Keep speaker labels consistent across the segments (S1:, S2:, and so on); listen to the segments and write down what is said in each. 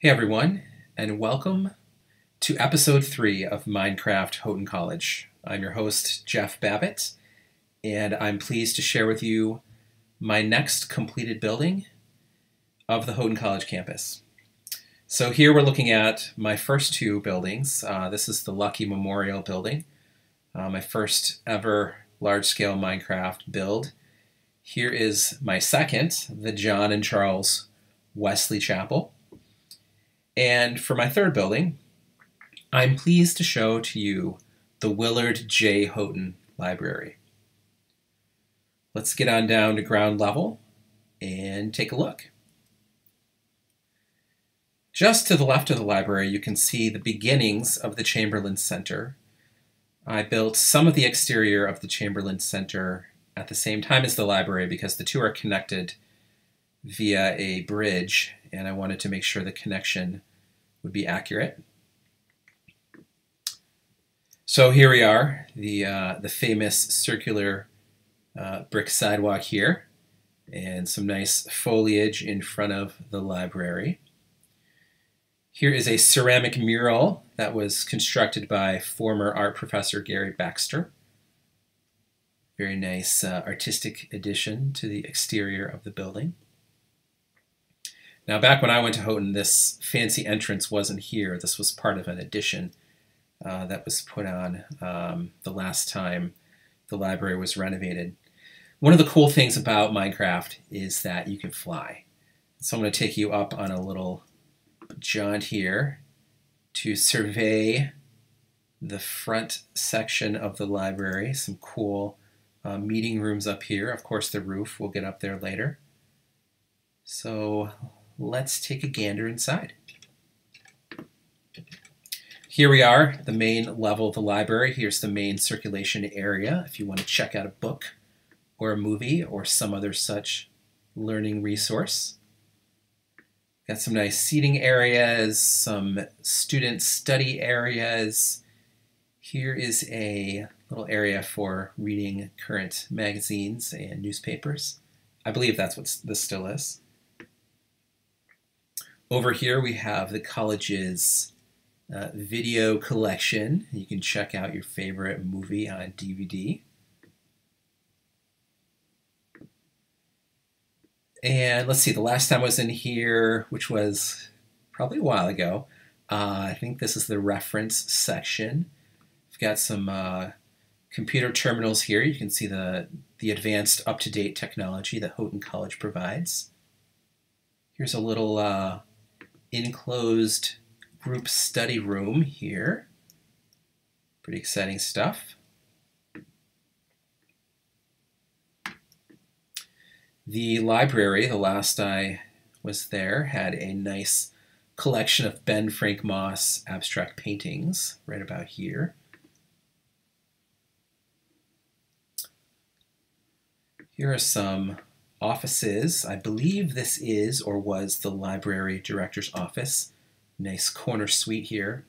S1: Hey everyone, and welcome to episode three of Minecraft Houghton College. I'm your host, Jeff Babbitt, and I'm pleased to share with you my next completed building of the Houghton College campus. So here we're looking at my first two buildings. Uh, this is the Luckey Memorial Building, uh, my first ever large-scale Minecraft build. Here is my second, the John and Charles Wesley Chapel. And for my third building, I'm pleased to show to you the Willard J. Houghton Library. Let's get on down to ground level and take a look. Just to the left of the library, you can see the beginnings of the Chamberlain Center. I built some of the exterior of the Chamberlain Center at the same time as the library because the two are connected via a bridge, and I wanted to make sure the connection would be accurate. So here we are, the, uh, the famous circular uh, brick sidewalk here, and some nice foliage in front of the library. Here is a ceramic mural that was constructed by former art professor Gary Baxter. Very nice uh, artistic addition to the exterior of the building. Now, back when I went to Houghton, this fancy entrance wasn't here. This was part of an addition uh, that was put on um, the last time the library was renovated. One of the cool things about Minecraft is that you can fly. So I'm going to take you up on a little jaunt here to survey the front section of the library. Some cool uh, meeting rooms up here. Of course, the roof. We'll get up there later. So let's take a gander inside. Here we are, the main level of the library. Here's the main circulation area if you want to check out a book or a movie or some other such learning resource. Got some nice seating areas, some student study areas. Here is a little area for reading current magazines and newspapers. I believe that's what this still is. Over here we have the college's uh, video collection. You can check out your favorite movie on DVD. And let's see, the last time I was in here, which was probably a while ago, uh, I think this is the reference section. We've got some uh, computer terminals here. You can see the, the advanced up-to-date technology that Houghton College provides. Here's a little uh, enclosed group study room here. Pretty exciting stuff. The library, the last I was there, had a nice collection of Ben Frank Moss abstract paintings right about here. Here are some offices. I believe this is or was the library director's office. Nice corner suite here.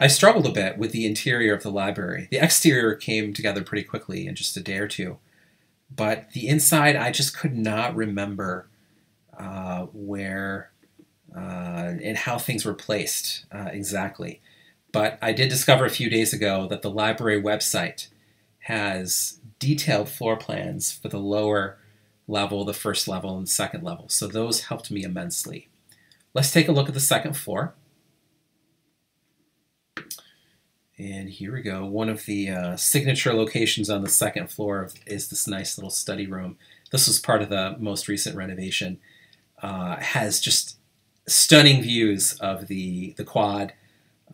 S1: I struggled a bit with the interior of the library. The exterior came together pretty quickly in just a day or two. But the inside, I just could not remember uh, where uh, and how things were placed uh, exactly. But I did discover a few days ago that the library website has detailed floor plans for the lower level, the first level, and the second level. So those helped me immensely. Let's take a look at the second floor. And here we go. One of the uh, signature locations on the second floor is this nice little study room. This was part of the most recent renovation. Uh, has just stunning views of the, the quad,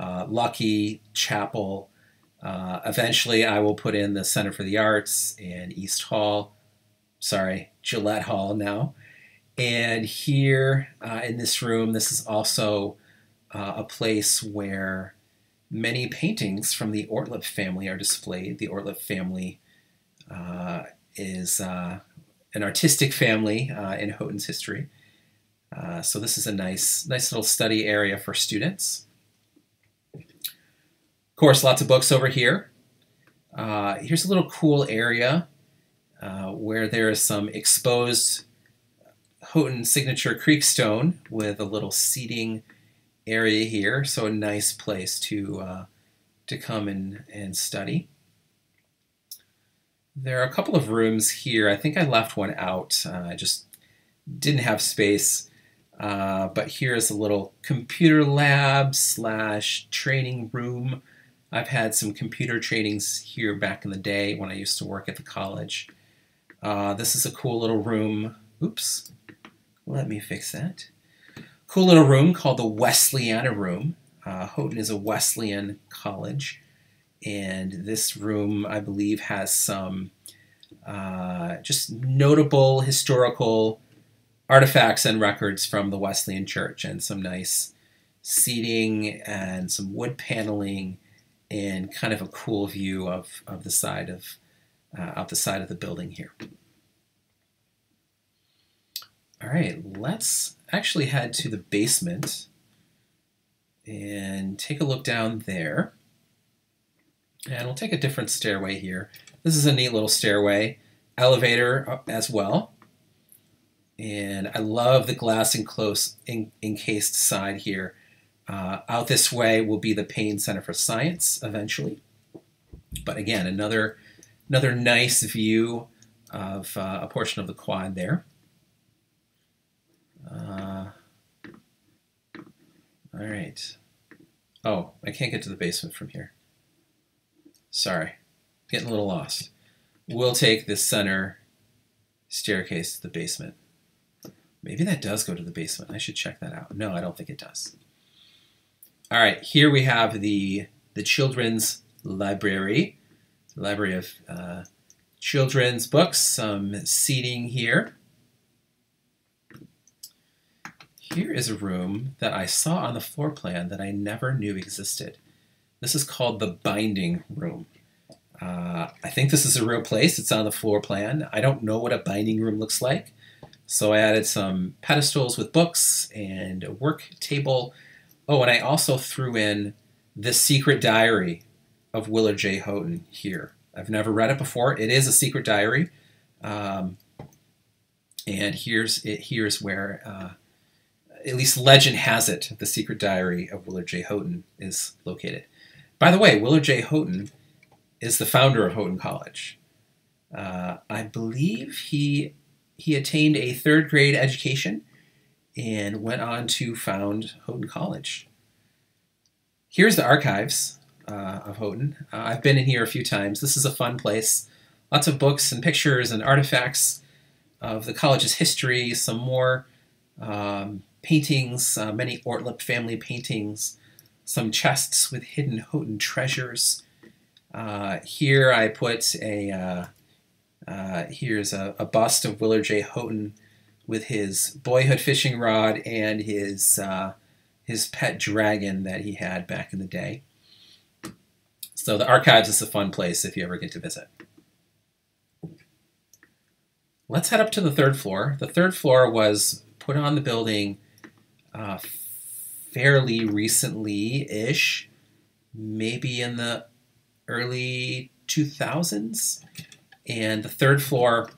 S1: uh, Luckey, Chapel. Uh, eventually, I will put in the Center for the Arts and East Hall sorry, Gillette Hall now. And here uh, in this room, this is also uh, a place where many paintings from the Ortlip family are displayed. The Ortlip family uh, is uh, an artistic family uh, in Houghton's history. Uh, so this is a nice, nice little study area for students. Of course, lots of books over here. here's a little cool area uh, where there is some exposed Houghton signature creek stone with a little seating area here, so a nice place to uh, to come and, and study. There are a couple of rooms here. I think I left one out. Uh, I just didn't have space. Uh, but here's a little computer lab slash training room. I've had some computer trainings here back in the day when I used to work at the college. Uh, this is a cool little room. Oops. Let me fix that. Cool little room called the Wesleyana Room. Uh, Houghton is a Wesleyan college, and this room, I believe, has some uh, just notable historical artifacts and records from the Wesleyan Church, and some nice seating and some wood paneling, and kind of a cool view of, of the side of uh, out the side of the building here. All right, let's actually head to the basement and take a look down there. And we'll take a different stairway here. This is a neat little stairway, elevator as well. And I love the glass enclosed, encased side here. Uh, out this way will be the Paine Center for Science eventually. But again, another another nice view of uh, a portion of the quad there. Uh, all right. Oh, I can't get to the basement from here. Sorry. Getting a little lost. We'll take the center staircase to the basement. Maybe that does go to the basement. I should check that out. No, I don't think it does. All right, here we have the, the children's library. The library of uh, children's books, some seating here. Here is a room that I saw on the floor plan that I never knew existed. This is called the binding room. Uh, I think this is a real place. It's on the floor plan. I don't know what a binding room looks like. So I added some pedestals with books and a work table. Oh, and I also threw in The Secret Diary of Willard J. Houghton here. I've never read it before. It is a secret diary. Um, and here's it. Here's where uh, at least legend has it, the secret diary of Willard J. Houghton is located. By the way, Willard J. Houghton is the founder of Houghton College. Uh, I believe he he attained a third grade education and went on to found Houghton College. Here's the archives uh, of Houghton. Uh, I've been in here a few times. This is a fun place. Lots of books and pictures and artifacts of the college's history, some more um, paintings, uh, many Ortlip family paintings, some chests with hidden Houghton treasures. Uh, here I put a, uh, uh, here's a, a, bust of Willard J. Houghton with his boyhood fishing rod and his, his pet dragon that he had back in the day. So the archives is a fun place if you ever get to visit. Let's head up to the third floor. The third floor was put on the building uh, fairly recently ish, maybe in the early 2000s. And the third floor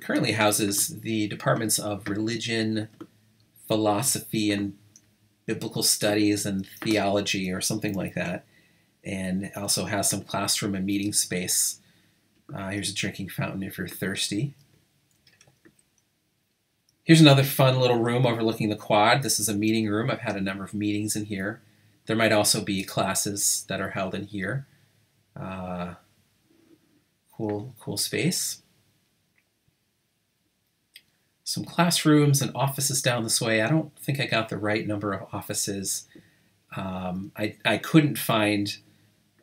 S1: currently houses the departments of religion, philosophy, and biblical studies and theology, or something like that. And also has some classroom and meeting space. Uh, here's a drinking fountain if you're thirsty. Here's another fun little room overlooking the quad. This is a meeting room. I've had a number of meetings in here. There might also be classes that are held in here. Uh, cool, cool space. Some classrooms and offices down this way. I don't think I got the right number of offices. Um, I, I couldn't find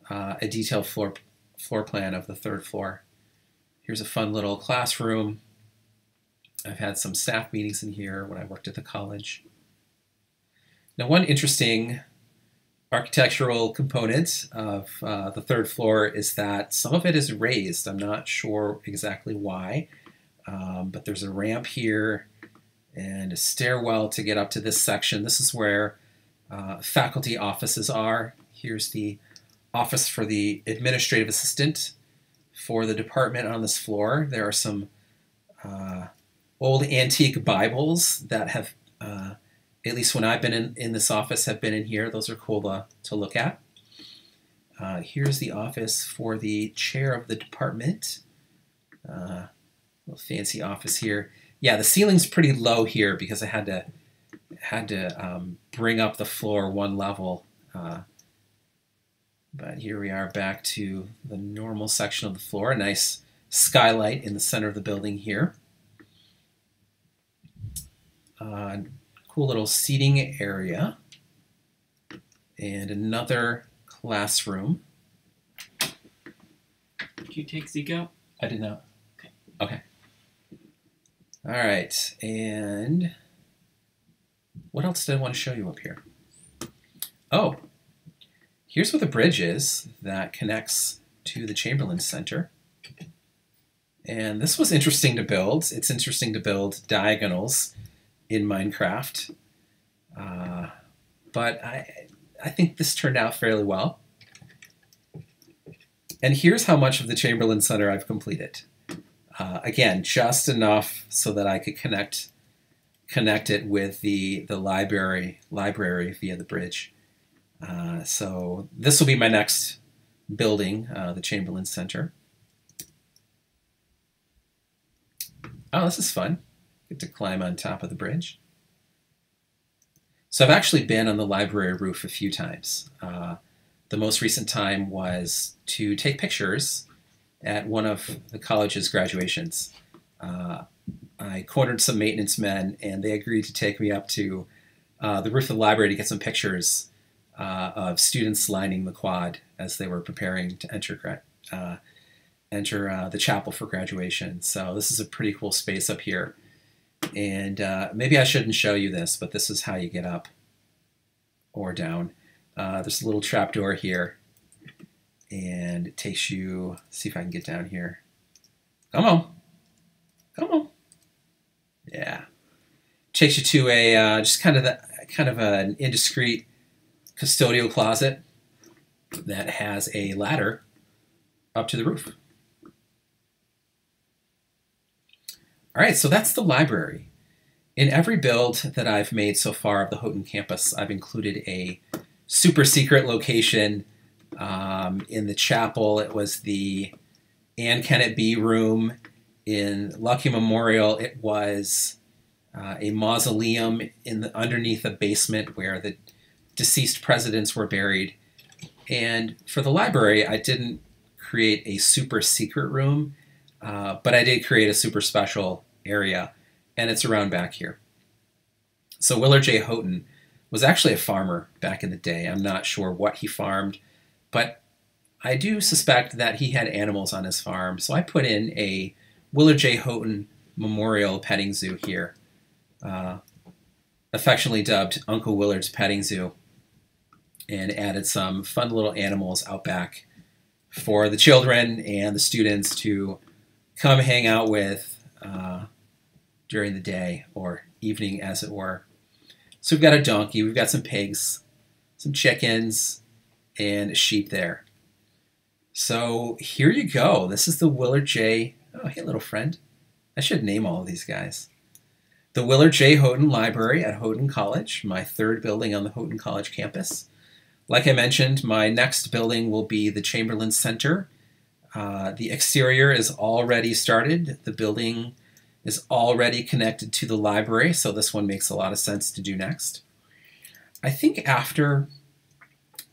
S1: uh, a detailed floor, floor plan of the third floor. Here's a fun little classroom. I've had some staff meetings in here when I worked at the college. Now, one interesting architectural component of uh, the third floor is that some of it is raised. I'm not sure exactly why, um, but there's a ramp here and a stairwell to get up to this section. This is where uh, faculty offices are. Here's the office for the administrative assistant for the department on this floor. There are some uh, old antique Bibles that have uh, at least when I've been in, in this office, have been in here. Those are cool to, to look at. Uh, here's the office for the chair of the department. Little fancy office here. Yeah, the ceiling's pretty low here because I had to had to um, bring up the floor one level. Uh, but here we are back to the normal section of the floor. A nice skylight in the center of the building here. Uh, cool little seating area. And another classroom.
S2: Did you take Zeke
S1: I did not.
S2: Okay.
S1: Okay. All right, and what else did I want to show you up here? Oh, here's where the bridge is that connects to the Chamberlain Center. And this was interesting to build. It's interesting to build diagonals in Minecraft. Uh, but I, I think this turned out fairly well. And here's how much of the Chamberlain Center I've completed. Uh, again, just enough so that I could connect connect it with the the library library via the bridge. Uh, so this will be my next building, uh, the Chamberlain Center. Oh, this is fun. Get to climb on top of the bridge. So I've actually been on the library roof a few times. Uh, the most recent time was to take pictures at one of the college's graduations. Uh, I cornered some maintenance men, and they agreed to take me up to uh, the roof of the library to get some pictures uh, of students lining the quad as they were preparing to enter uh, enter uh, the chapel for graduation. So this is a pretty cool space up here. And uh, maybe I shouldn't show you this, but this is how you get up or down. There's a little trap door here and it takes you, see if I can get down here. Come on. Come on. Yeah. Takes you to a, uh, just kind of the, kind of an indiscreet custodial closet that has a ladder up to the roof. All right, so that's the library. In every build that I've made so far of the Houghton campus, I've included a super secret location um, in the chapel. It was the Anne Kennett B room. In Luckey Memorial, it was uh, a mausoleum in the underneath a basement where the deceased presidents were buried. And for the library, I didn't create a super secret room, uh, but I did create a super special area, and it's around back here. So Willard J. Houghton was actually a farmer back in the day. I'm not sure what he farmed, but I do suspect that he had animals on his farm. So I put in a Willard J. Houghton Memorial Petting Zoo here, uh, affectionately dubbed Uncle Willard's Petting Zoo, and added some fun little animals out back for the children and the students to come hang out with uh, during the day or evening, as it were. So we've got a donkey, we've got some pigs, some chickens, and sheep there. So here you go. This is the Willard J. Oh, hey, little friend. I should name all these guys. The Willard J. Houghton Library at Houghton College, my third building on the Houghton College campus. Like I mentioned, my next building will be the Chamberlain Center. Uh, the exterior is already started. The building is already connected to the library, so this one makes a lot of sense to do next. I think after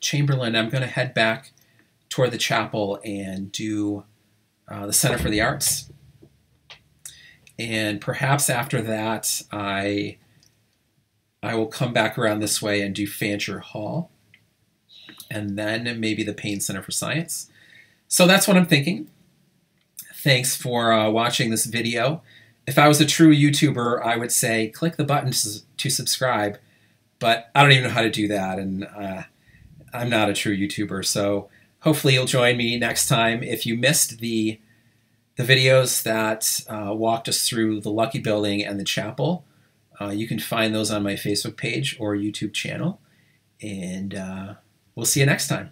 S1: Chamberlain, I'm going to head back toward the chapel and do uh, the Center for the Arts. And perhaps after that, I I will come back around this way and do Fancher Hall, and then maybe the Paine Center for Science. So that's what I'm thinking. Thanks for uh, watching this video if I was a true YouTuber, I would say click the button to, to subscribe, but I don't even know how to do that, and uh, I'm not a true YouTuber. So hopefully you'll join me next time. If you missed the the videos that uh, walked us through the Luckey Building and the chapel, uh, you can find those on my Facebook page or YouTube channel, and uh, we'll see you next time.